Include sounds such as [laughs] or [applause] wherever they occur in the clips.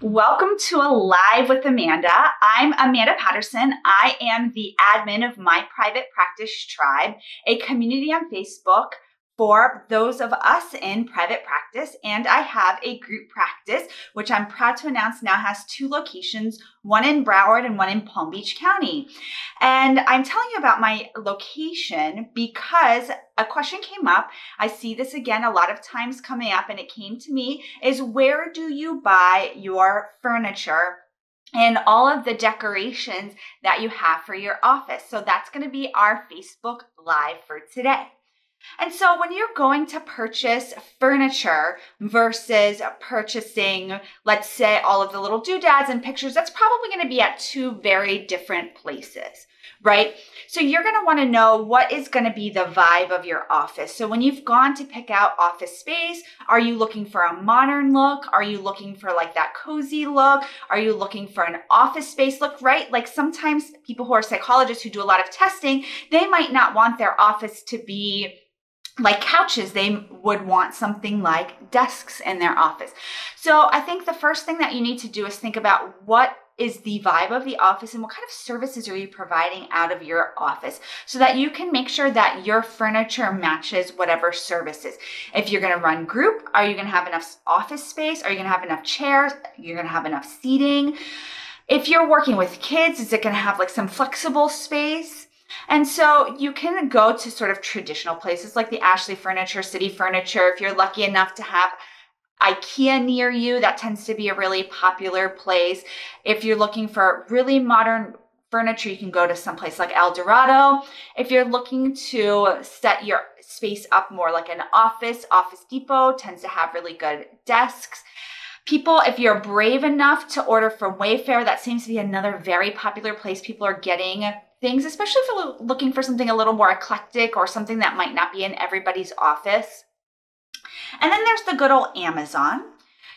Welcome to a Live with Amanda. I'm Amanda Patterson. I am the admin of My Private Practice Tribe, a community on Facebook for those of us in private practice. And I have a group practice, which I'm proud to announce now has two locations, one in Broward and one in Palm Beach County. And I'm telling you about my location because a question came up. I see this again a lot of times coming up, and it came to me is where do you buy your furniture? and all of the decorations that you have for your office. So that's going to be our Facebook Live for today. And so when you're going to purchase furniture versus purchasing, let's say, all of the little doodads and pictures, that's probably going to be at two very different places, right? So you're going to want to know what is going to be the vibe of your office. So when you've gone to pick out office space, are you looking for a modern look? Are you looking for like that cozy look? Are you looking for an office space look, right? Like sometimes people who are psychologists who do a lot of testing, they might not want their office to be like couches, they would want something like desks in their office. So I think the first thing that you need to do is think about what is the vibe of the office and what kind of services are you providing out of your office so that you can make sure that your furniture matches whatever services. If you're going to run group, are you going to have enough office space? Are you going to have enough chairs? You're going to have enough seating? If you're working with kids, is it going to have like some flexible space? And so you can go to sort of traditional places like the Ashley Furniture, City Furniture. If you're lucky enough to have IKEA near you, that tends to be a really popular place. If you're looking for really modern furniture, you can go to some place like El Dorado. If you're looking to set your space up more like an office, Office Depot tends to have really good desks. People, if you're brave enough to order from Wayfair, that seems to be another very popular place people are getting things, especially if you're looking for something a little more eclectic or something that might not be in everybody's office. And then there's the good old Amazon.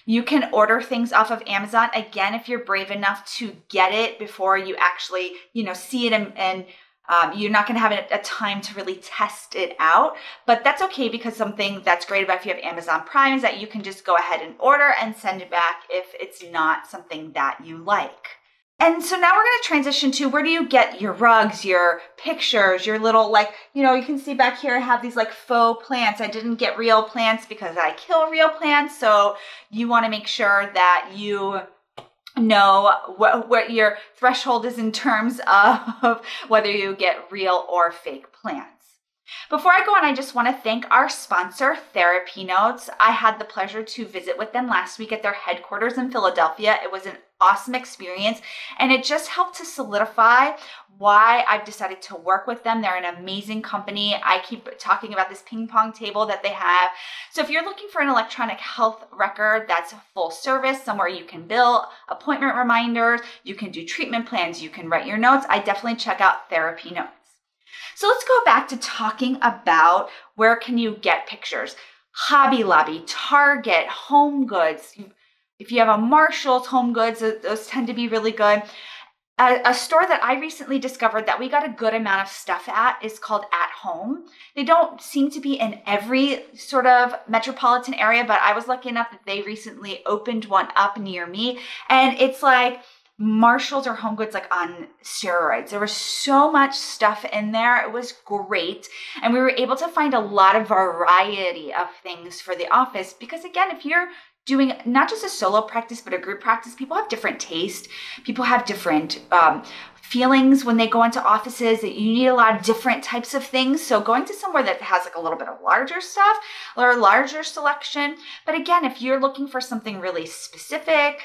You can order things off of Amazon again if you're brave enough to get it before you actually, you know, see it and, and um, you're not going to have a, a time to really test it out, but that's okay because something that's great about if you have Amazon Prime is that you can just go ahead and order and send it back if it's not something that you like. And so now we're going to transition to where do you get your rugs, your pictures, your little like, you know, you can see back here I have these like faux plants. I didn't get real plants because I kill real plants. So you want to make sure that you know what, what your threshold is in terms [laughs] of whether you get real or fake plants. Before I go on, I just want to thank our sponsor, TherapyNotes. I had the pleasure to visit with them last week at their headquarters in Philadelphia. It was an awesome experience and it just helped to solidify why I've decided to work with them. They're an amazing company. I keep talking about this ping pong table that they have. So if you're looking for an electronic health record that's full service, somewhere you can bill appointment reminders, you can do treatment plans, you can write your notes, I definitely check out TherapyNotes. So let's go back to talking about where can you get pictures. Hobby Lobby, Target, Home Goods. If you have a Marshall's Home Goods, those tend to be really good. A, a, store that I recently discovered that we got a good amount of stuff at is called At Home. They don't seem to be in every sort of metropolitan area, but I was lucky enough that they recently opened one up near me. And it's like, Marshalls or Home Goods like on steroids. There was so much stuff in there. It was great. And we were able to find a lot of variety of things for the office because again, if you're doing not just a solo practice but a group practice, people have different taste. People have different um, feelings when they go into offices that you need a lot of different types of things. So going to somewhere that has like a little bit of larger stuff or a larger selection. But again, if you're looking for something really specific,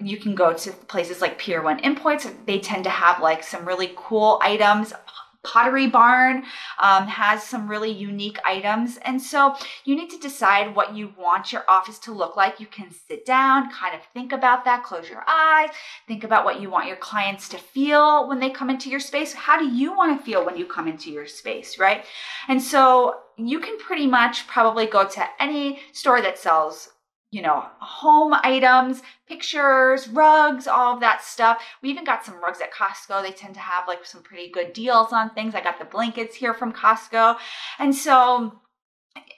you can go to places like Pier One Imports. They tend to have like some really cool items. Pottery Barn um, has some really unique items. And so you need to decide what you want your office to look like. You can sit down, kind of think about that, close your eyes, think about what you want your clients to feel when they come into your space. How do you want to feel when you come into your space, right? And so you can pretty much probably go to any store that sells you know, home items, pictures, rugs, all of that stuff. We even got some rugs at Costco. They tend to have like some pretty good deals on things. I got the blankets here from Costco. And so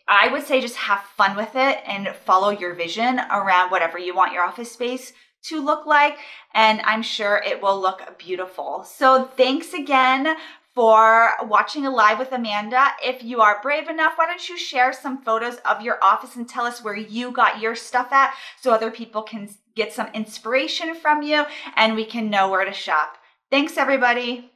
I would say just have fun with it and follow your vision around whatever you want your office space to look like, and I'm sure it will look beautiful. So thanks again for watching a live with Amanda. If you are brave enough, why don't you share some photos of your office and tell us where you got your stuff at so other people can get some inspiration from you and we can know where to shop. Thanks, everybody.